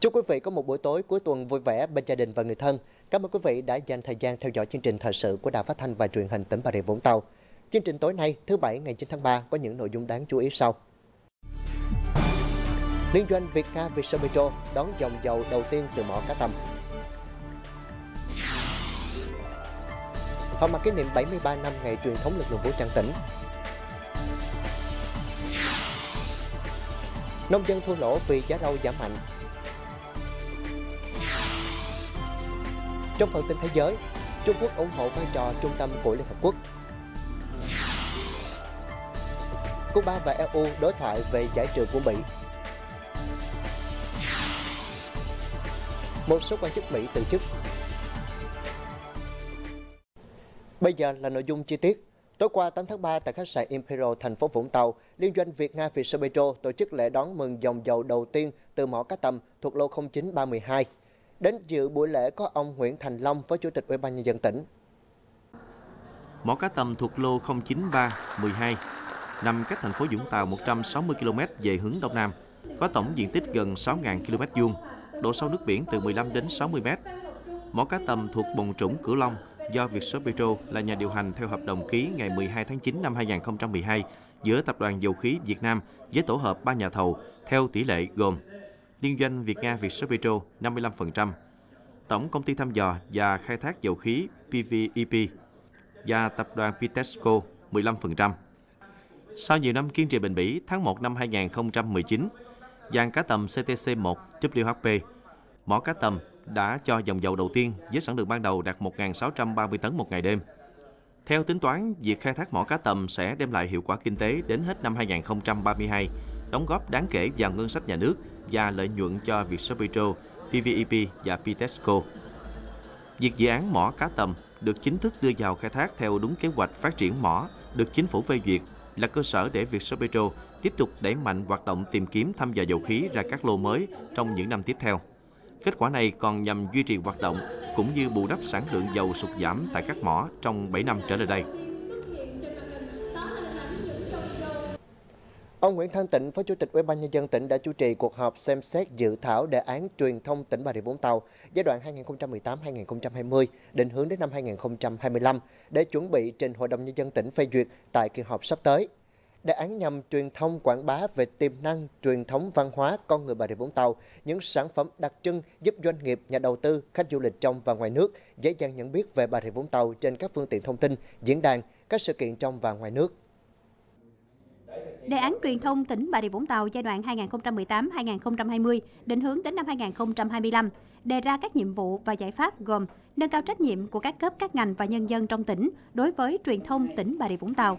Chúc quý vị có một buổi tối cuối tuần vui vẻ bên gia đình và người thân. Cảm ơn quý vị đã dành thời gian theo dõi chương trình thời sự của Đài Phát thanh và Truyền hình tỉnh Bà Rịa Vũng Tàu. Chương trình tối nay, thứ Bảy ngày 9 tháng 3 có những nội dung đáng chú ý sau. Liên doanh Việt Nga Petro đón dòng dầu đầu tiên từ mỏ cá tầm. Họ mặt kỷ niệm 73 năm ngày truyền thống lực lượng vũ trang tỉnh. Nông dân thua lỗ vì giá rau giảm mạnh. Trong phần tin thế giới, Trung Quốc ủng hộ vai trò trung tâm của Liên Hợp Quốc. Cuba và EU đối thoại về giải trừ của Mỹ. Một số quan chức Mỹ từ chức. Bây giờ là nội dung chi tiết. Tối qua 8 tháng 3 tại khách sạn Imperial thành phố Vũng Tàu, Liên doanh Việt Nga Vietso Petro tổ chức lễ đón mừng dòng dầu đầu tiên từ mỏ cá tầm thuộc lô 09312. Đến dự buổi lễ có ông Nguyễn Thành Long, Phó Chủ tịch Ủy ban nhân dân tỉnh. Mỏ cá tầm thuộc lô 09312 nằm cách thành phố Vũng Tàu 160 km về hướng đông nam, có tổng diện tích gần 6.000 km vuông, độ sâu nước biển từ 15 đến 60 m. Mỏ cá tầm thuộc bồn trũng Cửu Long do Vietsoil Petro là nhà điều hành theo hợp đồng ký ngày 12 tháng 9 năm 2012 giữa Tập đoàn Dầu khí Việt Nam với tổ hợp ba nhà thầu theo tỷ lệ gồm Liên doanh Việt Nga Vietsoil Petro 55%, Tổng công ty thăm dò và khai thác dầu khí PVEP và Tập đoàn Pitesco 15%. Sau nhiều năm kiên trì bền bỉ, tháng 1 năm 2019, dàn cá tầm CTC1 WHP, mỏ cá tầm đã cho dòng dầu đầu tiên với sản lượng ban đầu đạt 1.630 tấn một ngày đêm. Theo tính toán, việc khai thác mỏ cá tầm sẽ đem lại hiệu quả kinh tế đến hết năm 2032, đóng góp đáng kể vào ngân sách nhà nước và lợi nhuận cho Vietso Petro, PVEP và Pitesco. Việc dự án mỏ cá tầm được chính thức đưa vào khai thác theo đúng kế hoạch phát triển mỏ được chính phủ phê duyệt là cơ sở để Vietso Petro tiếp tục đẩy mạnh hoạt động tìm kiếm thăm dò dầu khí ra các lô mới trong những năm tiếp theo. Kết quả này còn nhằm duy trì hoạt động cũng như bù đắp sản lượng dầu sụt giảm tại các mỏ trong 7 năm trở lại đây. Ông Nguyễn Thanh Tịnh, Phó Chủ tịch Ủy ban nhân dân tỉnh đã chủ trì cuộc họp xem xét dự thảo đề án truyền thông tỉnh Bà Rịa Vũng Tàu giai đoạn 2018-2020 định hướng đến năm 2025 để chuẩn bị trình Hội đồng nhân dân tỉnh phê duyệt tại kỳ họp sắp tới. Đề án nhằm truyền thông quảng bá về tiềm năng truyền thống văn hóa con người Bà Rịa Vũng Tàu, những sản phẩm đặc trưng giúp doanh nghiệp, nhà đầu tư, khách du lịch trong và ngoài nước dễ dàng nhận biết về Bà Rịa Vũng Tàu trên các phương tiện thông tin, diễn đàn, các sự kiện trong và ngoài nước. Đề án truyền thông tỉnh Bà Rịa Vũng Tàu giai đoạn 2018-2020 định hướng đến năm 2025 đề ra các nhiệm vụ và giải pháp gồm nâng cao trách nhiệm của các cấp các ngành và nhân dân trong tỉnh đối với truyền thông tỉnh Bà Rịa Vũng Tàu,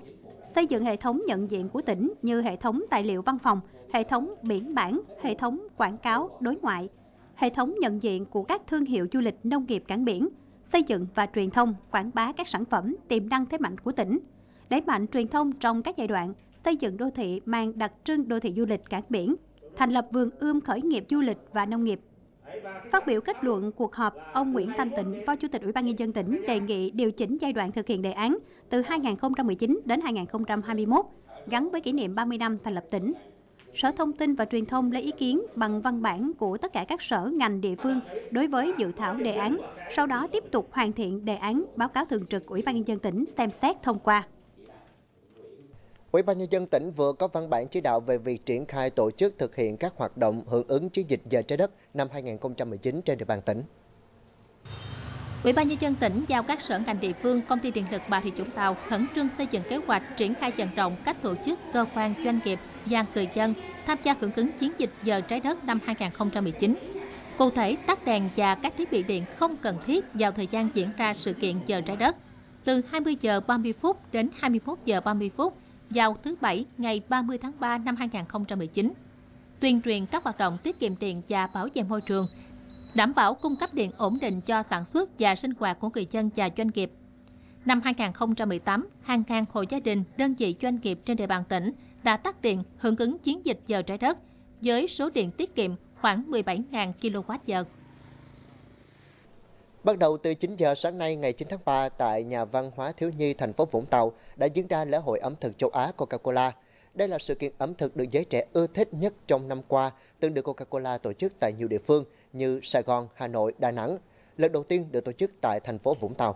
xây dựng hệ thống nhận diện của tỉnh như hệ thống tài liệu văn phòng, hệ thống biển bản, hệ thống quảng cáo đối ngoại, hệ thống nhận diện của các thương hiệu du lịch nông nghiệp cảng biển, xây dựng và truyền thông, quảng bá các sản phẩm tiềm năng thế mạnh của tỉnh, đẩy mạnh truyền thông trong các giai đoạn xây dựng đô thị mang đặc trưng đô thị du lịch cảng biển, thành lập vườn ươm khởi nghiệp du lịch và nông nghiệp. Phát biểu kết luận cuộc họp, ông Nguyễn Thanh Tịnh, Phó Chủ tịch Ủy ban nhân dân tỉnh đề nghị điều chỉnh giai đoạn thực hiện đề án từ 2019 đến 2021 gắn với kỷ niệm 30 năm thành lập tỉnh. Sở Thông tin và Truyền thông lấy ý kiến bằng văn bản của tất cả các sở ngành địa phương đối với dự thảo đề án, sau đó tiếp tục hoàn thiện đề án báo cáo thường trực Ủy ban nhân dân tỉnh xem xét thông qua. Ủy ban nhân dân tỉnh vừa có văn bản chỉ đạo về việc triển khai tổ chức thực hiện các hoạt động hưởng ứng chiến dịch giờ trái đất năm 2019 trên địa bàn tỉnh. Ủy ban nhân dân tỉnh giao các sở ngành địa phương, công ty điện lực Bà Rịa Vũng Tàu khẩn trương xây dựng kế hoạch triển khai dần rộng các tổ chức, cơ quan, doanh nghiệp và người dân tham gia hưởng ứng chiến dịch giờ trái đất năm 2019. Cụ thể, tắt đèn và các thiết bị điện không cần thiết vào thời gian diễn ra sự kiện giờ trái đất từ 20 giờ 30 phút đến 21 giờ 30 phút vào thứ Bảy ngày 30 tháng 3 năm 2019. Tuyên truyền các hoạt động tiết kiệm điện và bảo vệ môi trường, đảm bảo cung cấp điện ổn định cho sản xuất và sinh hoạt của người dân và doanh nghiệp. Năm 2018, hàng ngàn hộ gia đình, đơn vị doanh nghiệp trên địa bàn tỉnh đã tắt điện hưởng ứng chiến dịch giờ trái đất với số điện tiết kiệm khoảng 17.000 kWh. Bắt đầu từ 9 giờ sáng nay ngày 9 tháng 3 tại nhà văn hóa thiếu nhi thành phố Vũng Tàu đã diễn ra lễ hội ẩm thực châu Á Coca-Cola. Đây là sự kiện ẩm thực được giới trẻ ưa thích nhất trong năm qua, từng được Coca-Cola tổ chức tại nhiều địa phương như Sài Gòn, Hà Nội, Đà Nẵng. Lần đầu tiên được tổ chức tại thành phố Vũng Tàu.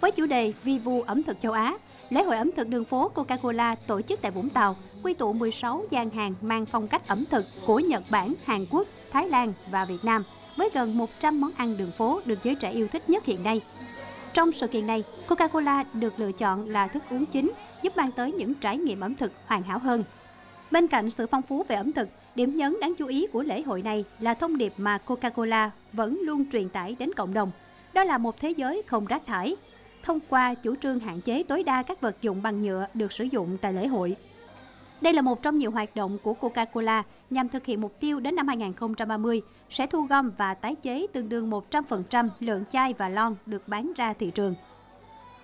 Với chủ đề Vi vu ẩm thực châu Á, lễ hội ẩm thực đường phố Coca-Cola tổ chức tại Vũng Tàu quy tụ 16 gian hàng mang phong cách ẩm thực của Nhật Bản, Hàn Quốc, Thái Lan và Việt Nam với gần 100 món ăn đường phố được giới trẻ yêu thích nhất hiện nay. Trong sự kiện này, Coca-Cola được lựa chọn là thức uống chính, giúp mang tới những trải nghiệm ẩm thực hoàn hảo hơn. Bên cạnh sự phong phú về ẩm thực, điểm nhấn đáng chú ý của lễ hội này là thông điệp mà Coca-Cola vẫn luôn truyền tải đến cộng đồng. Đó là một thế giới không rác thải, thông qua chủ trương hạn chế tối đa các vật dụng bằng nhựa được sử dụng tại lễ hội. Đây là một trong nhiều hoạt động của Coca-Cola nhằm thực hiện mục tiêu đến năm 2030 sẽ thu gom và tái chế tương đương 100% lượng chai và lon được bán ra thị trường.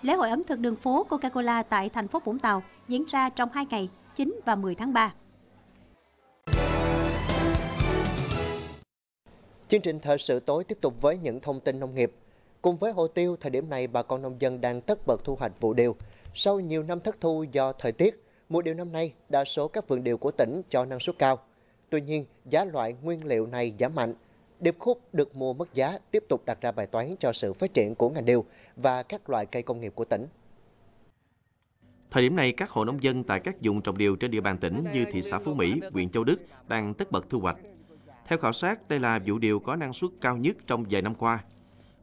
Lễ hội ẩm thực đường phố Coca-Cola tại thành phố Vũng Tàu diễn ra trong 2 ngày 9 và 10 tháng 3. Chương trình thời sự tối tiếp tục với những thông tin nông nghiệp. Cùng với hồ tiêu, thời điểm này bà con nông dân đang tất bật thu hoạch vụ điều. Sau nhiều năm thất thu do thời tiết, mùa điều năm nay đa số các vườn điều của tỉnh cho năng suất cao. Tuy nhiên, giá loại nguyên liệu này giảm mạnh. Điệp khúc được mua mất giá tiếp tục đặt ra bài toán cho sự phát triển của ngành điều và các loại cây công nghiệp của tỉnh. Thời điểm này, các hộ nông dân tại các vùng trồng điều trên địa bàn tỉnh như thị xã Phú Mỹ, huyện Châu Đức đang tất bật thu hoạch. Theo khảo sát, đây là vụ điều có năng suất cao nhất trong vài năm qua.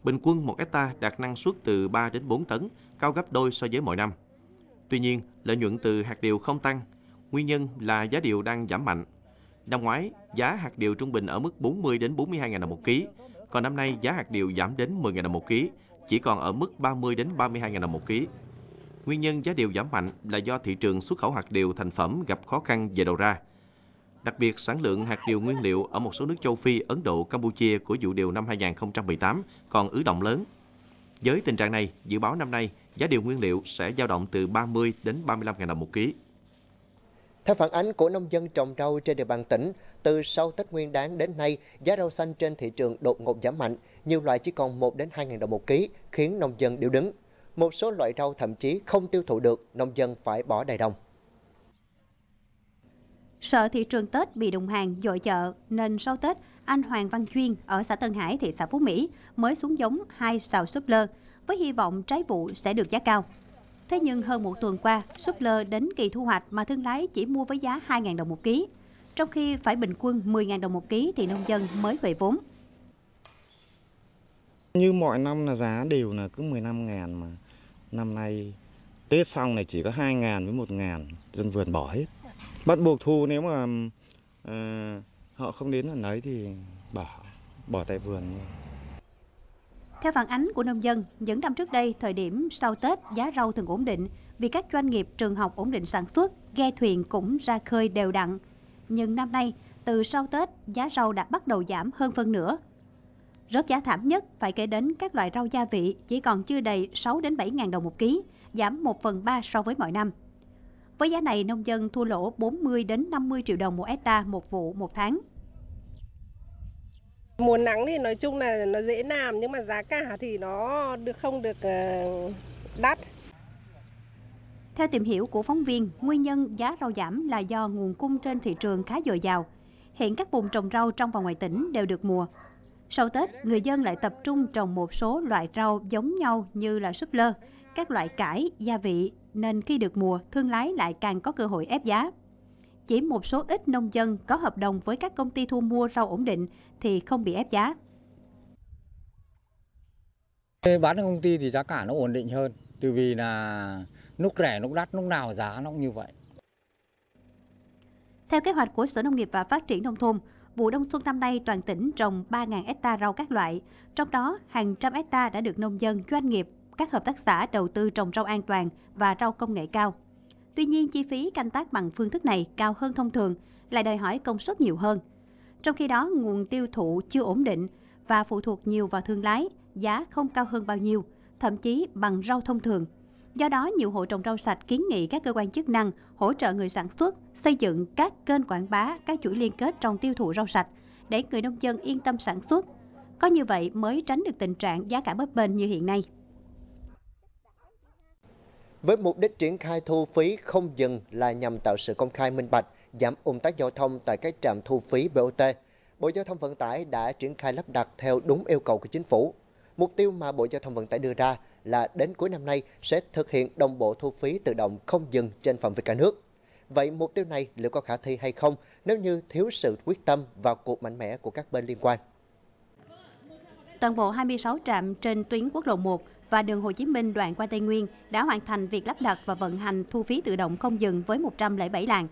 Bình quân một hecta đạt năng suất từ 3 đến 4 tấn, cao gấp đôi so với mọi năm. Tuy nhiên, lợi nhuận từ hạt điều không tăng. Nguyên nhân là giá điều đang giảm mạnh. Năm ngoái, giá hạt điều trung bình ở mức 40 đến 42 000 đồng một ký, còn năm nay giá hạt điều giảm đến 10 000 đồng một ký, chỉ còn ở mức 30 đến 32 000 đồng một ký. Nguyên nhân giá điều giảm mạnh là do thị trường xuất khẩu hạt điều thành phẩm gặp khó khăn về đầu ra. Đặc biệt, sản lượng hạt điều nguyên liệu ở một số nước châu Phi, Ấn Độ, Campuchia của vụ điều năm 2018 còn ứ động lớn. Với tình trạng này, dự báo năm nay giá điều nguyên liệu sẽ dao động từ 30 đến 35 000 đồng một ký. Theo phản ánh của nông dân trồng rau trên địa bàn tỉnh, từ sau Tết Nguyên đán đến nay, giá rau xanh trên thị trường đột ngột giảm mạnh, nhiều loại chỉ còn 1 đến 2 000 đồng một ký, khiến nông dân điêu đứng. Một số loại rau thậm chí không tiêu thụ được, nông dân phải bỏ đầy đồng. Sợ thị trường Tết bị đụng hàng dội chợ nên sau Tết, anh Hoàng Văn Chuyên ở xã Tân Hải, thị xã Phú Mỹ mới xuống giống hai sào súp lơ với hy vọng trái vụ sẽ được giá cao. Thế nhưng hơn một tuần qua, súp lơ đến kỳ thu hoạch mà thương lái chỉ mua với giá 2.000 đồng một ký, trong khi phải bình quân 10.000 đồng một ký thì nông dân mới về vốn. Như mọi năm là giá đều là cứ 15 ngàn mà năm nay Tết xong này chỉ có 2 ngàn với 1 ngàn dân vườn bỏ hết. Bắt buộc thu nếu mà uh, họ không đến lần ấy thì bỏ bỏ tại vườn. Theo phản ánh của nông dân, những năm trước đây, thời điểm sau Tết, giá rau thường ổn định vì các doanh nghiệp trường học ổn định sản xuất, ghe thuyền cũng ra khơi đều đặn. Nhưng năm nay, từ sau Tết, giá rau đã bắt đầu giảm hơn phân nửa. Rớt giá thảm nhất phải kể đến các loại rau gia vị chỉ còn chưa đầy 6 đến 7 ngàn đồng một ký, giảm 1 phần 3 so với mọi năm. Với giá này, nông dân thua lỗ 40 đến 50 triệu đồng một hecta một vụ một tháng. Mùa nắng thì nói chung là nó dễ làm nhưng mà giá cả thì nó được không được ờ, đắt. Theo tìm hiểu của phóng viên, nguyên nhân giá rau giảm là do nguồn cung trên thị trường khá dồi dào. Hiện các vùng trồng rau trong và ngoài tỉnh đều được mùa. Sau Tết, người dân lại tập trung trồng một số loại rau giống nhau như là súp lơ, các loại cải, gia vị, nên khi được mùa, thương lái lại càng có cơ hội ép giá. Chỉ một số ít nông dân có hợp đồng với các công ty thu mua rau ổn định thì không bị ép giá. Bán ở công ty thì giá cả nó ổn định hơn, từ vì là lúc rẻ lúc đắt lúc nào giá nó cũng như vậy. Theo kế hoạch của Sở Nông nghiệp và Phát triển Nông thôn, vụ đông xuân năm nay toàn tỉnh trồng 3.000 hecta rau các loại, trong đó hàng trăm hecta đã được nông dân, doanh nghiệp, các hợp tác xã đầu tư trồng rau an toàn và rau công nghệ cao. Tuy nhiên, chi phí canh tác bằng phương thức này cao hơn thông thường, lại đòi hỏi công suất nhiều hơn. Trong khi đó, nguồn tiêu thụ chưa ổn định và phụ thuộc nhiều vào thương lái, giá không cao hơn bao nhiêu, thậm chí bằng rau thông thường. Do đó, nhiều hộ trồng rau sạch kiến nghị các cơ quan chức năng hỗ trợ người sản xuất, xây dựng các kênh quảng bá, các chuỗi liên kết trong tiêu thụ rau sạch để người nông dân yên tâm sản xuất. Có như vậy mới tránh được tình trạng giá cả bấp bênh như hiện nay. Với mục đích triển khai thu phí không dừng là nhằm tạo sự công khai minh bạch, giảm ủng tắc giao thông tại các trạm thu phí BOT. Bộ Giao thông Vận tải đã triển khai lắp đặt theo đúng yêu cầu của chính phủ. Mục tiêu mà Bộ Giao thông Vận tải đưa ra là đến cuối năm nay sẽ thực hiện đồng bộ thu phí tự động không dừng trên phạm vi cả nước. Vậy mục tiêu này liệu có khả thi hay không nếu như thiếu sự quyết tâm và cuộc mạnh mẽ của các bên liên quan? Toàn bộ 26 trạm trên tuyến quốc lộ 1 và đường Hồ Chí Minh đoạn qua Tây Nguyên đã hoàn thành việc lắp đặt và vận hành thu phí tự động không dừng với 107 làn.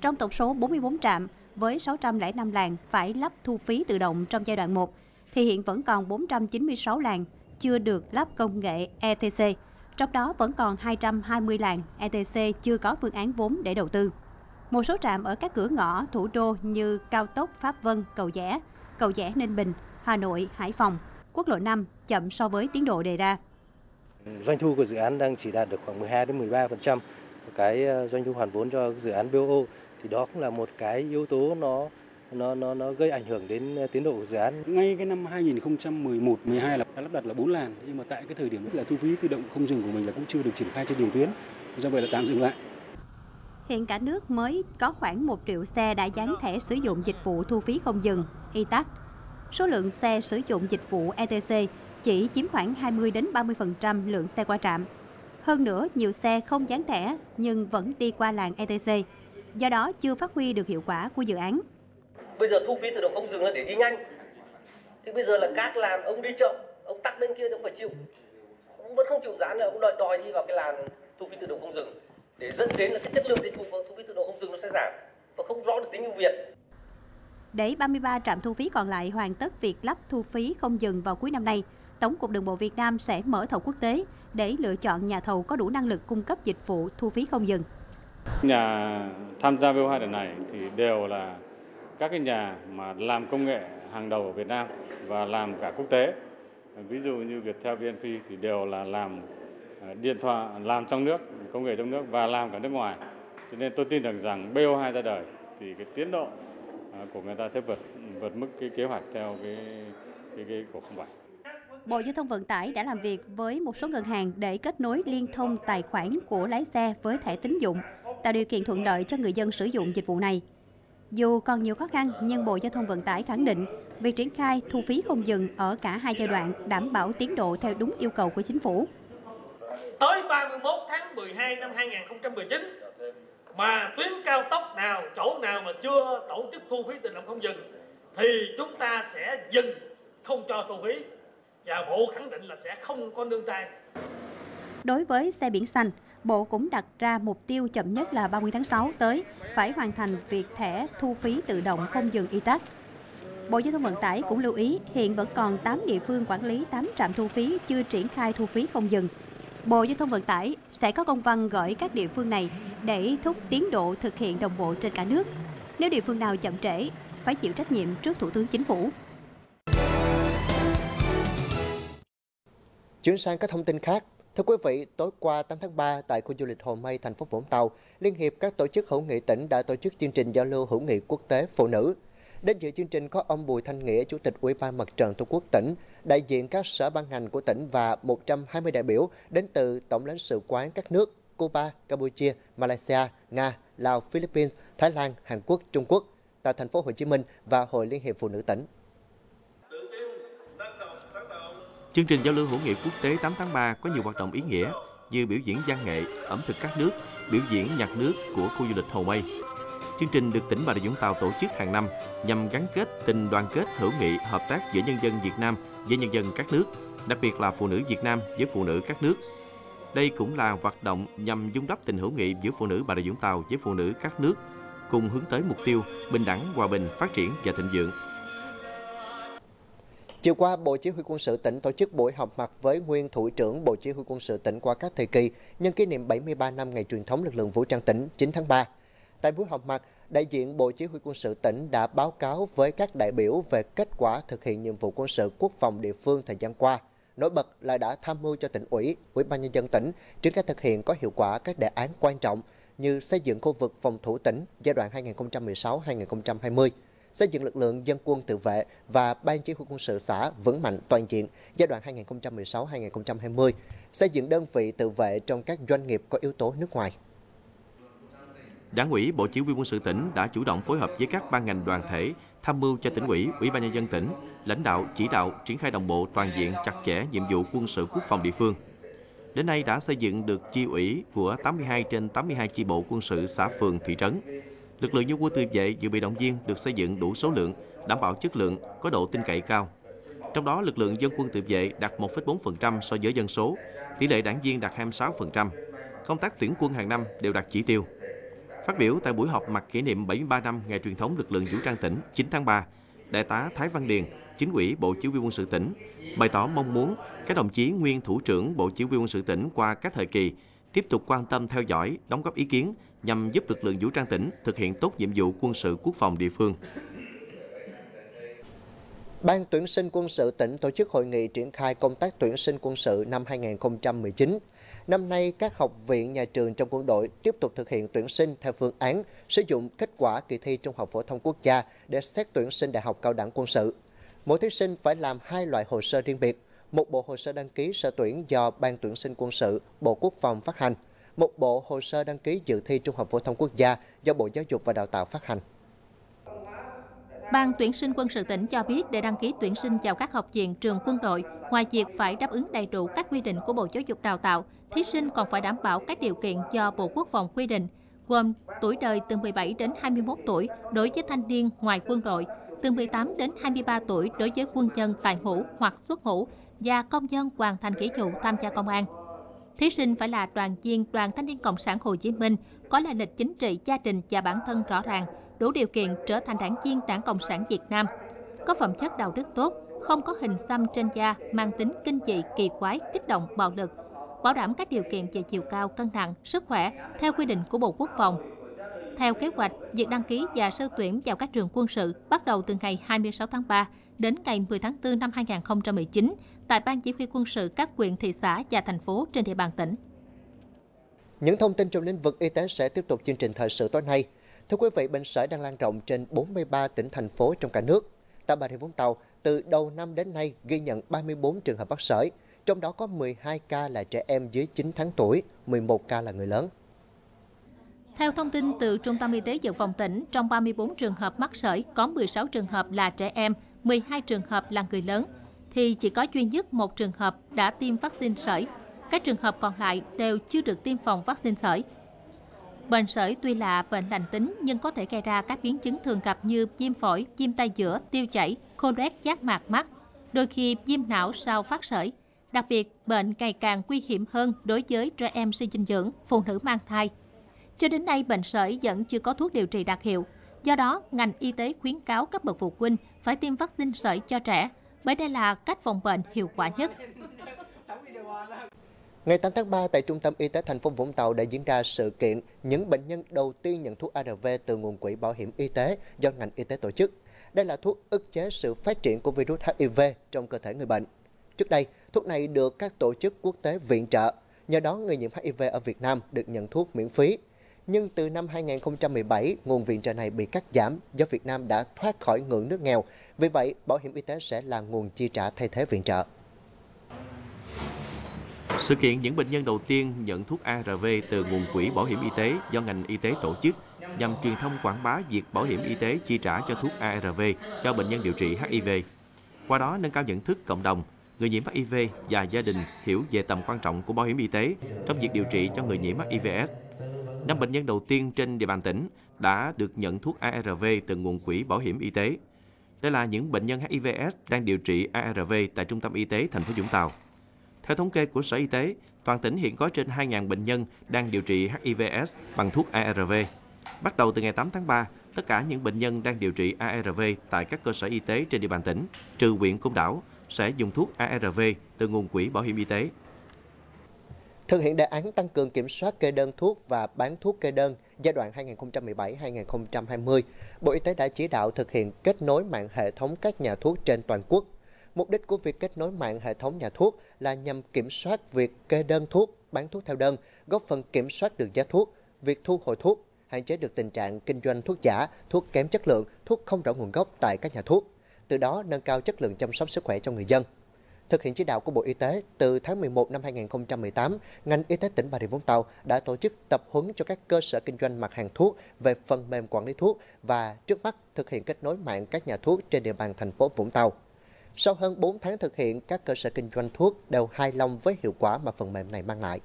Trong tổng số 44 trạm với 605 làn phải lắp thu phí tự động trong giai đoạn 1, thì hiện vẫn còn 496 làn chưa được lắp công nghệ ETC, trong đó vẫn còn 220 làng ETC chưa có phương án vốn để đầu tư. Một số trạm ở các cửa ngõ thủ đô như cao tốc Pháp Vân, Cầu Giẽ, Cầu Giẽ Ninh Bình, Hà Nội, Hải Phòng, quốc lộ 5 chậm so với tiến độ đề ra. Doanh thu của dự án đang chỉ đạt được khoảng 12 đến 13%. Cái ờ, doanh thu hoàn vốn cho dự án BOO thì đó cũng là một cái yếu tố nó nó nó nó gây ảnh hưởng đến ờ, tiến độ của dự án. Ngay cái năm 2011 12 là lắp đặt là 4 làn nhưng mà tại cái thời điểm là thu phí tự động không dừng của mình là cũng chưa được triển khai trên nhiều tuyến. Do vậy là tạm dừng lại. Hiện cả nước mới có khoảng 1 triệu xe đã dán thẻ sử dụng dịch vụ thu phí không dừng, ETAC. Số lượng xe sử dụng dịch vụ ETC chỉ chiếm khoảng 20 đến 30% lượng xe qua trạm. Hơn nữa, nhiều xe không dán thẻ nhưng vẫn đi qua làn ETC, do đó chưa phát huy được hiệu quả của dự án. Bây giờ thu phí tự động không dừng là để đi nhanh. Thì bây giờ là các làn ông đi chậm, ông tắt bên kia thì ông phải chịu. Ông vẫn không chịu dán là ông đòi đòi đi vào cái làn thu phí tự động không dừng để dẫn đến là cái chất lượng dịch vụ thu phí tự động không dừng nó sẽ giảm và không rõ được tính ưu việt. Để 33 trạm thu phí còn lại hoàn tất việc lắp thu phí không dừng vào cuối năm nay, Tổng cục Đường bộ Việt Nam sẽ mở thầu quốc tế để lựa chọn nhà thầu có đủ năng lực cung cấp dịch vụ thu phí không dừng. Nhà tham gia VO2 lần này thì đều là các cái nhà mà làm công nghệ hàng đầu ở Việt Nam và làm cả quốc tế. Ví dụ như Viettel VNP thì đều là làm à, điện thoại làm trong nước, công nghệ trong nước và làm cả nước ngoài. Cho nên tôi tin rằng rằng BO2 ra đời thì cái tiến độ của người ta sẽ vượt vượt mức cái kế hoạch theo cái cái, cái của 07. Bộ Giao thông Vận tải đã làm việc với một số ngân hàng để kết nối liên thông tài khoản của lái xe với thẻ tín dụng, tạo điều kiện thuận lợi cho người dân sử dụng dịch vụ này. Dù còn nhiều khó khăn, nhưng Bộ Giao thông Vận tải khẳng định việc triển khai thu phí không dừng ở cả hai giai đoạn đảm bảo tiến độ theo đúng yêu cầu của chính phủ. Tới 31 tháng 12 năm 2019 mà tuyến cao tốc nào, chỗ nào mà chưa tổ chức thu phí tự động không dừng thì chúng ta sẽ dừng không cho thu phí và Bộ khẳng định là sẽ không có nương tay. Đối với xe biển xanh, Bộ cũng đặt ra mục tiêu chậm nhất là 30 tháng 6 tới phải hoàn thành việc thẻ thu phí tự động không dừng y tắc. Bộ Giao thông Vận tải cũng lưu ý hiện vẫn còn 8 địa phương quản lý 8 trạm thu phí chưa triển khai thu phí không dừng. Bộ Giao thông Vận tải sẽ có công văn gửi các địa phương này để thúc tiến độ thực hiện đồng bộ trên cả nước. Nếu địa phương nào chậm trễ, phải chịu trách nhiệm trước Thủ tướng Chính phủ. Chuyển sang các thông tin khác, Thưa quý vị, tối qua 8 tháng 3 tại khu du lịch Hồ Mây, thành phố Vũng Tàu, Liên hiệp các tổ chức hữu nghị tỉnh đã tổ chức chương trình giao lưu hữu nghị quốc tế phụ nữ. Đến dự chương trình có ông Bùi Thanh Nghĩa, Chủ tịch Ủy ban Mặt trận Tổ quốc tỉnh, đại diện các sở ban ngành của tỉnh và 120 đại biểu đến từ Tổng lãnh sự quán các nước Cuba, Campuchia, Malaysia, Nga, Lào, Philippines, Thái Lan, Hàn Quốc, Trung Quốc tại thành phố Hồ Chí Minh và Hội Liên hiệp Phụ nữ tỉnh. Chương trình giao lưu hữu nghị quốc tế 8 tháng 3 có nhiều hoạt động ý nghĩa như biểu diễn văn nghệ, ẩm thực các nước, biểu diễn nhạc nước của khu du lịch Hồ Mây. Chương trình được tỉnh Bà Rịa Vũng Tàu tổ chức hàng năm nhằm gắn kết tình đoàn kết hữu nghị hợp tác giữa nhân dân Việt Nam với nhân dân các nước, đặc biệt là phụ nữ Việt Nam với phụ nữ các nước. Đây cũng là hoạt động nhằm dung đắp tình hữu nghị giữa phụ nữ Bà Rịa Vũng Tàu với phụ nữ các nước, cùng hướng tới mục tiêu bình đẳng, hòa bình, phát triển và thịnh vượng. Chiều qua, Bộ Chỉ huy quân sự tỉnh tổ chức buổi họp mặt với nguyên thủ trưởng Bộ Chỉ huy quân sự tỉnh qua các thời kỳ nhân kỷ niệm 73 năm ngày truyền thống lực lượng vũ trang tỉnh 9 tháng 3. Tại buổi họp mặt, đại diện Bộ Chỉ huy quân sự tỉnh đã báo cáo với các đại biểu về kết quả thực hiện nhiệm vụ quân sự quốc phòng địa phương thời gian qua. Nổi bật là đã tham mưu cho tỉnh ủy, ủy ban nhân dân tỉnh triển khai thực hiện có hiệu quả các đề án quan trọng như xây dựng khu vực phòng thủ tỉnh giai đoạn 2016-2020, xây dựng lực lượng dân quân tự vệ và ban chỉ huy quân sự xã vững mạnh toàn diện giai đoạn 2016-2020, xây dựng đơn vị tự vệ trong các doanh nghiệp có yếu tố nước ngoài. Đảng ủy Bộ Chỉ huy quân sự tỉnh đã chủ động phối hợp với các ban ngành đoàn thể, tham mưu cho tỉnh ủy, ủy ban nhân dân tỉnh, lãnh đạo chỉ đạo triển khai đồng bộ toàn diện chặt chẽ nhiệm vụ quân sự quốc phòng địa phương. Đến nay đã xây dựng được chi ủy của 82 trên 82 chi bộ quân sự xã phường thị trấn. Lực lượng dân quân tự vệ dự bị động viên được xây dựng đủ số lượng, đảm bảo chất lượng, có độ tin cậy cao. Trong đó, lực lượng dân quân tự vệ đạt 1,4% so với dân số, tỷ lệ đảng viên đạt 26%. Công tác tuyển quân hàng năm đều đạt chỉ tiêu. Phát biểu tại buổi họp mặt kỷ niệm 73 năm ngày truyền thống lực lượng vũ trang tỉnh 9 tháng 3, Đại tá Thái Văn Điền, Chính ủy Bộ Chỉ huy quân sự tỉnh, bày tỏ mong muốn các đồng chí nguyên thủ trưởng Bộ Chỉ huy quân sự tỉnh qua các thời kỳ tiếp tục quan tâm theo dõi, đóng góp ý kiến nhằm giúp lực lượng vũ trang tỉnh thực hiện tốt nhiệm vụ quân sự quốc phòng địa phương. Ban tuyển sinh quân sự tỉnh tổ chức hội nghị triển khai công tác tuyển sinh quân sự năm 2019. Năm nay, các học viện, nhà trường trong quân đội tiếp tục thực hiện tuyển sinh theo phương án sử dụng kết quả kỳ thi Trung học phổ thông quốc gia để xét tuyển sinh đại học cao đẳng quân sự. Mỗi thí sinh phải làm hai loại hồ sơ riêng biệt, một bộ hồ sơ đăng ký sơ tuyển do Ban tuyển sinh quân sự, Bộ Quốc phòng phát hành, một bộ hồ sơ đăng ký dự thi Trung học phổ thông quốc gia do Bộ Giáo dục và Đào tạo phát hành. Ban tuyển sinh quân sự tỉnh cho biết để đăng ký tuyển sinh vào các học viện trường quân đội, ngoài việc phải đáp ứng đầy đủ các quy định của Bộ Giáo dục Đào tạo, thí sinh còn phải đảm bảo các điều kiện do Bộ Quốc phòng quy định, gồm tuổi đời từ 17 đến 21 tuổi đối với thanh niên ngoài quân đội, từ 18 đến 23 tuổi đối với quân nhân tại ngũ hoặc xuất ngũ và công dân hoàn thành nghĩa vụ tham gia công an. Thí sinh phải là đoàn viên Đoàn Thanh niên Cộng sản Hồ Chí Minh, có lai lịch chính trị, gia đình và bản thân rõ ràng, đủ điều kiện trở thành đảng viên Đảng Cộng sản Việt Nam, có phẩm chất đạo đức tốt, không có hình xăm trên da mang tính kinh dị, kỳ quái, kích động, bạo lực, bảo đảm các điều kiện về chiều cao, cân nặng, sức khỏe theo quy định của Bộ Quốc phòng. Theo kế hoạch, việc đăng ký và sơ tuyển vào các trường quân sự bắt đầu từ ngày 26 tháng 3 đến ngày 10 tháng 4 năm 2019 tại Ban Chỉ huy quân sự các huyện, thị xã và thành phố trên địa bàn tỉnh. Những thông tin trong lĩnh vực y tế sẽ tiếp tục chương trình thời sự tối nay. Thưa quý vị, bệnh sởi đang lan rộng trên 43 tỉnh thành phố trong cả nước. Tại Bà Rịa Vũng Tàu, từ đầu năm đến nay ghi nhận 34 trường hợp mắc sởi, trong đó có 12 ca là trẻ em dưới 9 tháng tuổi, 11 ca là người lớn. Theo thông tin từ Trung tâm Y tế Dự phòng tỉnh, trong 34 trường hợp mắc sởi có 16 trường hợp là trẻ em, 12 trường hợp là người lớn, thì chỉ có duy nhất một trường hợp đã tiêm vaccine sởi. Các trường hợp còn lại đều chưa được tiêm phòng vaccine sởi. Bệnh sởi tuy là bệnh lành tính nhưng có thể gây ra các biến chứng thường gặp như viêm phổi, viêm tay giữa, tiêu chảy, khô loét giác mạc mắt, đôi khi viêm não sau phát sởi. Đặc biệt, bệnh ngày càng nguy hiểm hơn đối với trẻ em suy dinh dưỡng, phụ nữ mang thai. Cho đến nay, bệnh sởi vẫn chưa có thuốc điều trị đặc hiệu. Do đó, ngành y tế khuyến cáo các bậc phụ huynh phải tiêm vaccine sởi cho trẻ, bởi đây là cách phòng bệnh hiệu quả nhất. Ngày 8 tháng 3 tại Trung tâm Y tế thành phố Vũng Tàu đã diễn ra sự kiện những bệnh nhân đầu tiên nhận thuốc ARV từ nguồn quỹ bảo hiểm y tế do ngành y tế tổ chức. Đây là thuốc ức chế sự phát triển của virus HIV trong cơ thể người bệnh. Trước đây, thuốc này được các tổ chức quốc tế viện trợ. Nhờ đó, người nhiễm HIV ở Việt Nam được nhận thuốc miễn phí. Nhưng từ năm 2017, nguồn viện trợ này bị cắt giảm do Việt Nam đã thoát khỏi ngưỡng nước nghèo. Vì vậy, bảo hiểm y tế sẽ là nguồn chi trả thay thế viện trợ. Sự kiện những bệnh nhân đầu tiên nhận thuốc ARV từ nguồn quỹ bảo hiểm y tế do ngành y tế tổ chức nhằm truyền thông quảng bá việc bảo hiểm y tế chi trả cho thuốc ARV cho bệnh nhân điều trị HIV. Qua đó nâng cao nhận thức cộng đồng, người nhiễm HIV và gia đình hiểu về tầm quan trọng của bảo hiểm y tế trong việc điều trị cho người nhiễm HIVS. Năm bệnh nhân đầu tiên trên địa bàn tỉnh đã được nhận thuốc ARV từ nguồn quỹ bảo hiểm y tế. Đây là những bệnh nhân HIVS đang điều trị ARV tại Trung tâm Y tế thành phố Vũng Tàu. Theo thống kê của Sở Y tế, toàn tỉnh hiện có trên 2.000 bệnh nhân đang điều trị HIVS bằng thuốc ARV. Bắt đầu từ ngày 8 tháng 3, tất cả những bệnh nhân đang điều trị ARV tại các cơ sở y tế trên địa bàn tỉnh, trừ huyện Côn Đảo, sẽ dùng thuốc ARV từ nguồn quỹ bảo hiểm y tế. Thực hiện đề án tăng cường kiểm soát kê đơn thuốc và bán thuốc kê đơn giai đoạn 2017-2020, Bộ Y tế đã chỉ đạo thực hiện kết nối mạng hệ thống các nhà thuốc trên toàn quốc. Mục đích của việc kết nối mạng hệ thống nhà thuốc là nhằm kiểm soát việc kê đơn thuốc, bán thuốc theo đơn, góp phần kiểm soát được giá thuốc, việc thu hồi thuốc, hạn chế được tình trạng kinh doanh thuốc giả, thuốc kém chất lượng, thuốc không rõ nguồn gốc tại các nhà thuốc, từ đó nâng cao chất lượng chăm sóc sức khỏe cho người dân. Thực hiện chỉ đạo của Bộ Y tế, từ tháng 11 năm 2018, ngành y tế tỉnh Bà Rịa Vũng Tàu đã tổ chức tập huấn cho các cơ sở kinh doanh mặt hàng thuốc về phần mềm quản lý thuốc và trước mắt thực hiện kết nối mạng các nhà thuốc trên địa bàn thành phố Vũng Tàu. Sau hơn 4 tháng thực hiện, các cơ sở kinh doanh thuốc đều hài lòng với hiệu quả mà phần mềm này mang lại.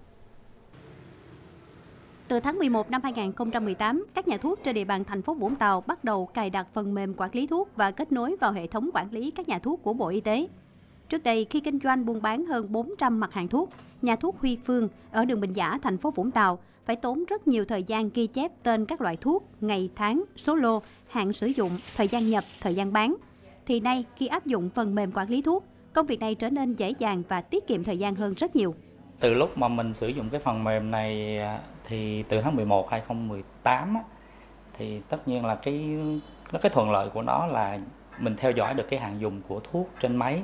Từ tháng 11 năm 2018, các nhà thuốc trên địa bàn thành phố Vũng Tàu bắt đầu cài đặt phần mềm quản lý thuốc và kết nối vào hệ thống quản lý các nhà thuốc của Bộ Y tế. Trước đây, khi kinh doanh buôn bán hơn 400 mặt hàng thuốc, nhà thuốc Huy Phương ở đường Bình Giả, thành phố Vũng Tàu phải tốn rất nhiều thời gian ghi chép tên các loại thuốc, ngày tháng, số lô, hạn sử dụng, thời gian nhập, thời gian bán. Thì nay, khi áp dụng phần mềm quản lý thuốc, công việc này trở nên dễ dàng và tiết kiệm thời gian hơn rất nhiều. Từ lúc mà mình sử dụng cái phần mềm này à, thì từ tháng 11 2018 á, thì tất nhiên là cái nó cái thuận lợi của nó là mình theo dõi được cái hạn dùng của thuốc trên máy.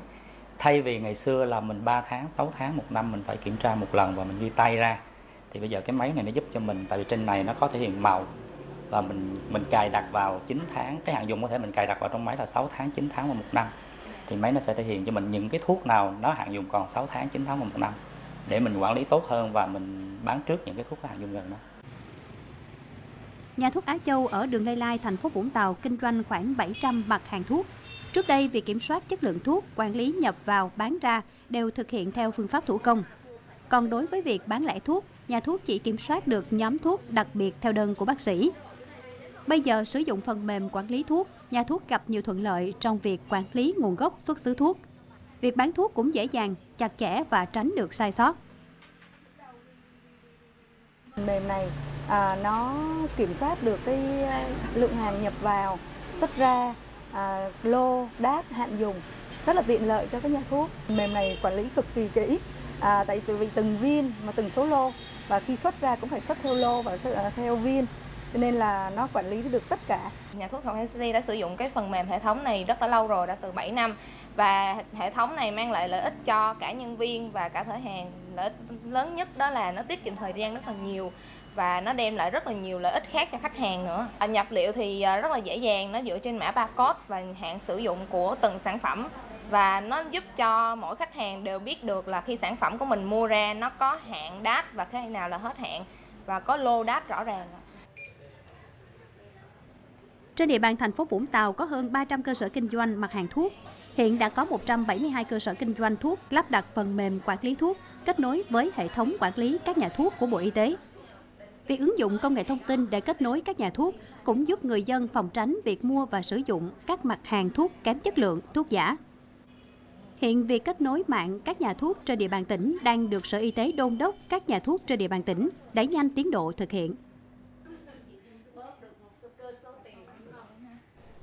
Thay vì ngày xưa là mình 3 tháng 6 tháng một năm mình phải kiểm tra một lần và mình ghi tay ra. Thì bây giờ cái máy này nó giúp cho mình tại vì trên này nó có thể hiện màu và mình mình cài đặt vào 9 tháng cái hạn dùng có thể mình cài đặt vào trong máy là 6 tháng 9 tháng và một năm. Thì máy nó sẽ thể hiện cho mình những cái thuốc nào nó hạn dùng còn 6 tháng 9 tháng và một năm để mình quản lý tốt hơn và mình bán trước những cái thuốc có hàng dùng gần đó Nhà thuốc Á Châu ở đường Lê Lai, thành phố Vũng Tàu kinh doanh khoảng 700 mặt hàng thuốc. Trước đây, việc kiểm soát chất lượng thuốc, quản lý nhập vào, bán ra đều thực hiện theo phương pháp thủ công. Còn đối với việc bán lẻ thuốc, nhà thuốc chỉ kiểm soát được nhóm thuốc đặc biệt theo đơn của bác sĩ. Bây giờ sử dụng phần mềm quản lý thuốc, nhà thuốc gặp nhiều thuận lợi trong việc quản lý nguồn gốc xuất xứ thuốc. Việc bán thuốc cũng dễ dàng, chặt chẽ và tránh được sai sót. Mềm này à, nó kiểm soát được cái à, lượng hàng nhập vào, xuất ra, à, lô, đát, hạn dùng rất là tiện lợi cho các nhà thuốc. Mềm này quản lý cực kỳ kỹ, à, tại vì từng viên mà từng số lô và khi xuất ra cũng phải xuất theo lô và à, theo viên cho nên là nó quản lý được tất cả. Nhà thuốc Thuận Hensi đã sử dụng cái phần mềm hệ thống này rất là lâu rồi, đã từ 7 năm và hệ thống này mang lại lợi ích cho cả nhân viên và cả thợ hàng. Lợi ích lớn nhất đó là nó tiết kiệm thời gian rất là nhiều và nó đem lại rất là nhiều lợi ích khác cho khách hàng nữa. À, nhập liệu thì à, rất là dễ dàng, nó dựa trên mã barcode và hạn sử dụng của từng sản phẩm và nó giúp cho mỗi khách hàng đều biết được là khi sản phẩm của mình mua ra nó có hạn đáp và khi nào là hết hạn và có lô đáp rõ ràng. Trên địa bàn thành phố Vũng Tàu có hơn 300 cơ sở kinh doanh mặt hàng thuốc. Hiện đã có 172 cơ sở kinh doanh thuốc lắp đặt phần mềm quản lý thuốc kết nối với hệ thống quản lý các nhà thuốc của Bộ Y tế. Việc ứng dụng công nghệ thông tin để kết nối các nhà thuốc cũng giúp người dân phòng tránh việc mua và sử dụng các mặt hàng thuốc kém chất lượng, thuốc giả. Hiện việc kết nối mạng các nhà thuốc trên địa bàn tỉnh đang được Sở Y tế đôn đốc các nhà thuốc trên địa bàn tỉnh đẩy nhanh tiến độ thực hiện.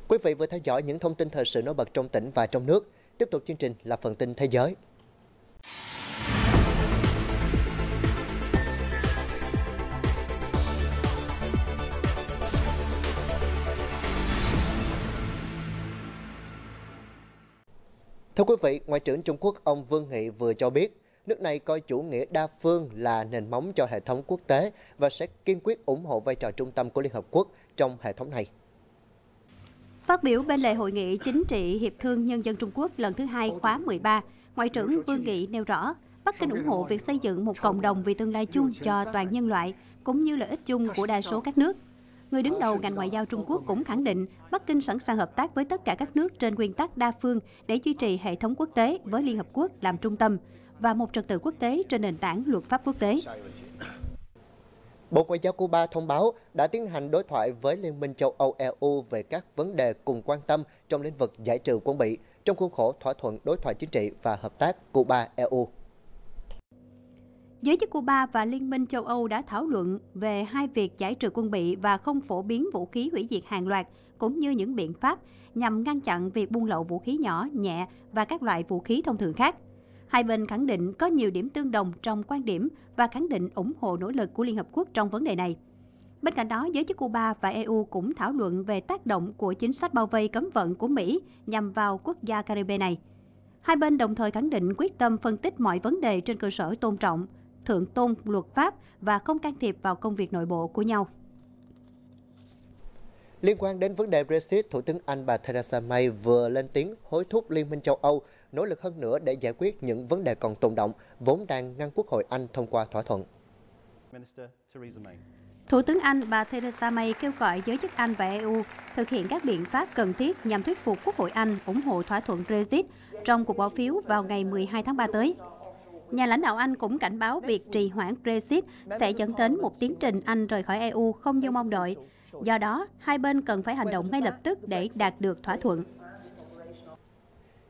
Quý vị vừa theo dõi những thông tin thời sự nổi bật trong tỉnh và trong nước. Tiếp tục chương trình là phần tin thế giới. Thưa quý vị, Ngoại trưởng Trung Quốc ông Vương Nghị vừa cho biết, nước này coi chủ nghĩa đa phương là nền móng cho hệ thống quốc tế và sẽ kiên quyết ủng hộ vai trò trung tâm của Liên Hợp Quốc trong hệ thống này. Phát biểu bên lề hội nghị chính trị Hiệp thương Nhân dân Trung Quốc lần thứ hai khóa 13, Ngoại trưởng Vương Nghị nêu rõ, Bắc Kinh ủng hộ việc xây dựng một cộng đồng vì tương lai chung cho toàn nhân loại, cũng như lợi ích chung của đa số các nước. Người đứng đầu ngành ngoại giao Trung Quốc cũng khẳng định Bắc Kinh sẵn sàng hợp tác với tất cả các nước trên nguyên tắc đa phương để duy trì hệ thống quốc tế với Liên Hợp Quốc làm trung tâm và một trật tự quốc tế trên nền tảng luật pháp quốc tế. Bộ Ngoại giao Cuba thông báo đã tiến hành đối thoại với Liên minh châu Âu EU về các vấn đề cùng quan tâm trong lĩnh vực giải trừ quân bị trong khuôn khổ thỏa thuận đối thoại chính trị và hợp tác Cuba-EU. Giới chức Cuba và Liên minh châu Âu đã thảo luận về hai việc giải trừ quân bị và không phổ biến vũ khí hủy diệt hàng loạt, cũng như những biện pháp nhằm ngăn chặn việc buôn lậu vũ khí nhỏ, nhẹ và các loại vũ khí thông thường khác. Hai bên khẳng định có nhiều điểm tương đồng trong quan điểm và khẳng định ủng hộ nỗ lực của Liên Hợp Quốc trong vấn đề này. Bên cạnh đó, giới chức Cuba và EU cũng thảo luận về tác động của chính sách bao vây cấm vận của Mỹ nhằm vào quốc gia Caribe này. Hai bên đồng thời khẳng định quyết tâm phân tích mọi vấn đề trên cơ sở tôn trọng, thượng tôn luật pháp và không can thiệp vào công việc nội bộ của nhau. Liên quan đến vấn đề Brexit, Thủ tướng Anh bà Theresa May vừa lên tiếng hối thúc Liên minh châu Âu nỗ lực hơn nữa để giải quyết những vấn đề còn tồn động, vốn đang ngăn Quốc hội Anh thông qua thỏa thuận. Thủ tướng Anh bà Theresa May kêu gọi giới chức Anh và EU thực hiện các biện pháp cần thiết nhằm thuyết phục Quốc hội Anh ủng hộ thỏa thuận Brexit trong cuộc bỏ phiếu vào ngày 12 tháng 3 tới. Nhà lãnh đạo Anh cũng cảnh báo việc trì hoãn Brexit sẽ dẫn đến một tiến trình Anh rời khỏi EU không như mong đợi. Do đó, hai bên cần phải hành động ngay lập tức để đạt được thỏa thuận.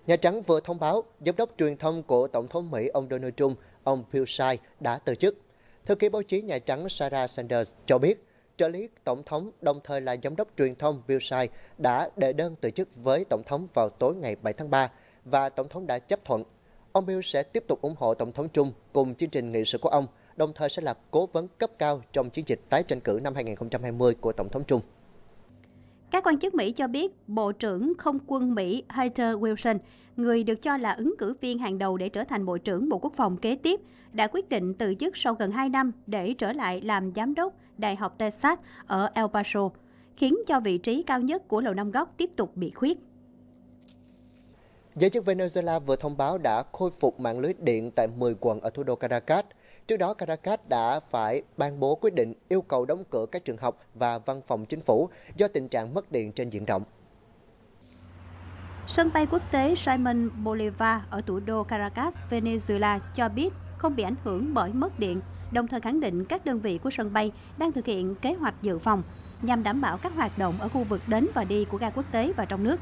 Nhà Trắng vừa thông báo, giám đốc truyền thông của Tổng thống Mỹ ông Donald Trump, ông Bill Shai đã từ chức. Thư ký báo chí Nhà Trắng Sarah Sanders cho biết, trợ lý Tổng thống đồng thời là giám đốc truyền thông Bill Shai đã đệ đơn từ chức với Tổng thống vào tối ngày 7 tháng 3 và Tổng thống đã chấp thuận. Ông Bill sẽ tiếp tục ủng hộ Tổng thống Trung cùng chương trình nghị sự của ông, đồng thời sẽ là cố vấn cấp cao trong chiến dịch tái tranh cử năm 2020 của Tổng thống Trung. Các quan chức Mỹ cho biết Bộ trưởng Không quân Mỹ Heather Wilson, người được cho là ứng cử viên hàng đầu để trở thành Bộ trưởng Bộ Quốc phòng kế tiếp, đã quyết định từ chức sau gần 2 năm để trở lại làm giám đốc Đại học Texas ở El Paso, khiến cho vị trí cao nhất của Lầu Năm Góc tiếp tục bị khuyết. Giới chức Venezuela vừa thông báo đã khôi phục mạng lưới điện tại 10 quận ở thủ đô Caracas. Trước đó, Caracas đã phải ban bố quyết định yêu cầu đóng cửa các trường học và văn phòng chính phủ do tình trạng mất điện trên diện rộng. Sân bay quốc tế Simon Bolivar ở thủ đô Caracas, Venezuela cho biết không bị ảnh hưởng bởi mất điện, đồng thời khẳng định các đơn vị của sân bay đang thực hiện kế hoạch dự phòng nhằm đảm bảo các hoạt động ở khu vực đến và đi của ga quốc tế và trong nước.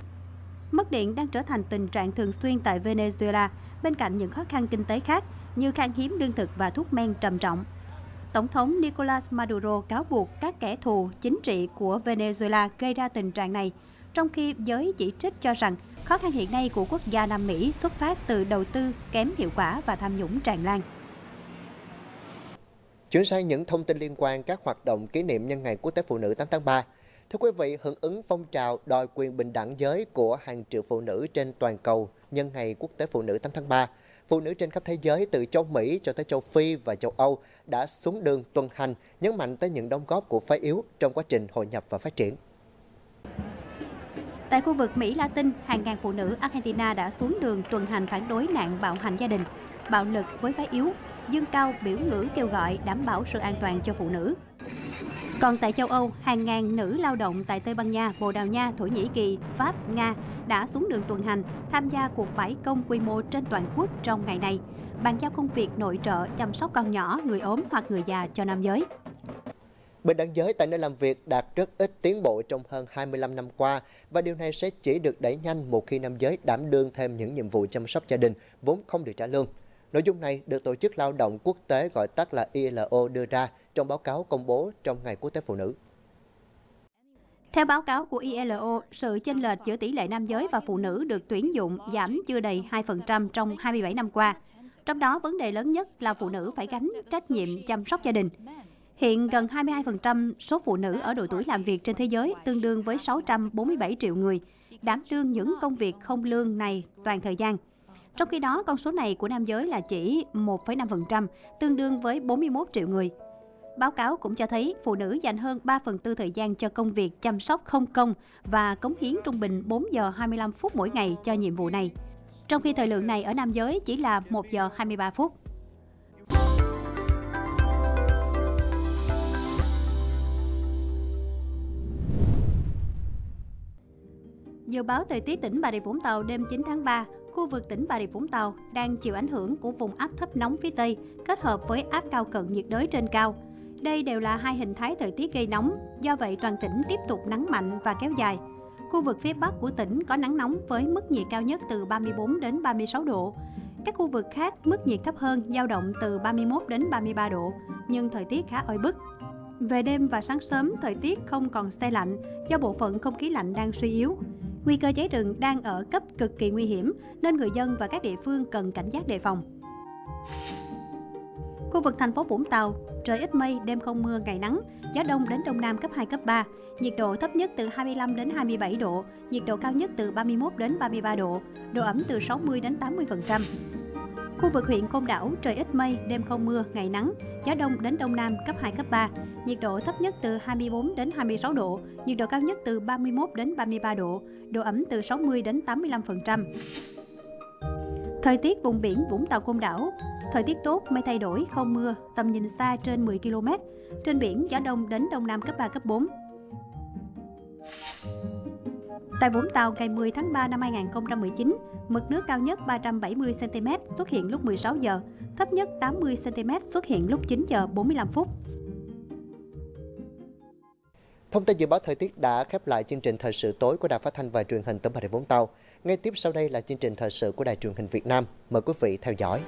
Mất điện đang trở thành tình trạng thường xuyên tại Venezuela bên cạnh những khó khăn kinh tế khác như khan hiếm lương thực và thuốc men trầm trọng. Tổng thống Nicolas Maduro cáo buộc các kẻ thù chính trị của Venezuela gây ra tình trạng này, trong khi giới chỉ trích cho rằng khó khăn hiện nay của quốc gia Nam Mỹ xuất phát từ đầu tư kém hiệu quả và tham nhũng tràn lan. Chuyển sang những thông tin liên quan các hoạt động kỷ niệm nhân ngày Quốc tế Phụ nữ 8 tháng 3. Thưa quý vị, hưởng ứng phong trào đòi quyền bình đẳng giới của hàng triệu phụ nữ trên toàn cầu nhân ngày Quốc tế Phụ nữ 8 tháng 3, phụ nữ trên khắp thế giới từ châu Mỹ cho tới châu Phi và châu Âu đã xuống đường tuần hành, nhấn mạnh tới những đóng góp của phái yếu trong quá trình hội nhập và phát triển. Tại khu vực Mỹ Latin, hàng ngàn phụ nữ Argentina đã xuống đường tuần hành phản đối nạn bạo hành gia đình, bạo lực với phái yếu, dương cao biểu ngữ kêu gọi đảm bảo sự an toàn cho phụ nữ. Còn tại châu Âu, hàng ngàn nữ lao động tại Tây Ban Nha, Bồ Đào Nha, Thổ Nhĩ Kỳ, Pháp, Nga đã xuống đường tuần hành tham gia cuộc bãi công quy mô trên toàn quốc trong ngày này, bàn giao công việc nội trợ chăm sóc con nhỏ, người ốm hoặc người già cho nam giới. Bình đẳng giới tại nơi làm việc đạt rất ít tiến bộ trong hơn 25 năm qua và điều này sẽ chỉ được đẩy nhanh một khi nam giới đảm đương thêm những nhiệm vụ chăm sóc gia đình vốn không được trả lương. Nội dung này được Tổ chức Lao động Quốc tế gọi tắt là ILO đưa ra trong báo cáo công bố trong Ngày Quốc tế Phụ nữ. Theo báo cáo của ILO, sự chênh lệch giữa tỷ lệ nam giới và phụ nữ được tuyển dụng giảm chưa đầy 2% trong 27 năm qua. Trong đó, vấn đề lớn nhất là phụ nữ phải gánh trách nhiệm chăm sóc gia đình. Hiện gần 22% số phụ nữ ở độ tuổi làm việc trên thế giới, tương đương với 647 triệu người, đảm đương những công việc không lương này toàn thời gian. Trong khi đó, con số này của nam giới là chỉ 1,5%, tương đương với 41 triệu người. Báo cáo cũng cho thấy phụ nữ dành hơn 3 phần tư thời gian cho công việc chăm sóc không công và cống hiến trung bình 4 giờ 25 phút mỗi ngày cho nhiệm vụ này. Trong khi thời lượng này ở nam giới chỉ là 1 giờ 23 phút. Dự báo thời tiết tỉnh Bà Rịa Vũng Tàu đêm 9 tháng 3, khu vực tỉnh Bà Rịa Vũng Tàu đang chịu ảnh hưởng của vùng áp thấp nóng phía Tây kết hợp với áp cao cận nhiệt đới trên cao. Đây đều là hai hình thái thời tiết gây nóng, do vậy toàn tỉnh tiếp tục nắng mạnh và kéo dài. Khu vực phía Bắc của tỉnh có nắng nóng với mức nhiệt cao nhất từ 34 đến 36 độ. Các khu vực khác mức nhiệt thấp hơn dao động từ 31 đến 33 độ, nhưng thời tiết khá oi bức. Về đêm và sáng sớm, thời tiết không còn xe lạnh do bộ phận không khí lạnh đang suy yếu. Nguy cơ cháy rừng đang ở cấp cực kỳ nguy hiểm nên người dân và các địa phương cần cảnh giác đề phòng. Khu vực thành phố Vũng Tàu, trời ít mây, đêm không mưa, ngày nắng, gió đông đến đông nam cấp 2, cấp 3, nhiệt độ thấp nhất từ 25 đến 27 độ, nhiệt độ cao nhất từ 31 đến 33 độ, độ ẩm từ 60 đến 80%. Khu vực huyện Côn Đảo trời ít mây, đêm không mưa, ngày nắng, gió đông đến đông nam cấp 2 cấp 3. Nhiệt độ thấp nhất từ 24 đến 26 độ, nhiệt độ cao nhất từ 31 đến 33 độ, độ ẩm từ 60 đến 85%. Thời tiết vùng biển Vũng Tàu Côn Đảo Thời tiết tốt, mây thay đổi, không mưa, tầm nhìn xa trên 10 km. Trên biển, gió đông đến đông nam cấp 3, cấp 4. Tại Vũng Tàu, ngày 10 tháng 3 năm 2019, mực nước cao nhất 370cm xuất hiện lúc 16 giờ, thấp nhất 80cm xuất hiện lúc 9 giờ 45 phút. Thông tin dự báo thời tiết đã khép lại chương trình thời sự tối của Đài Phát thanh và Truyền hình tỉnh Bà Rịa Vũng Tàu. Ngay tiếp sau đây là chương trình thời sự của Đài Truyền hình Việt Nam. Mời quý vị theo dõi.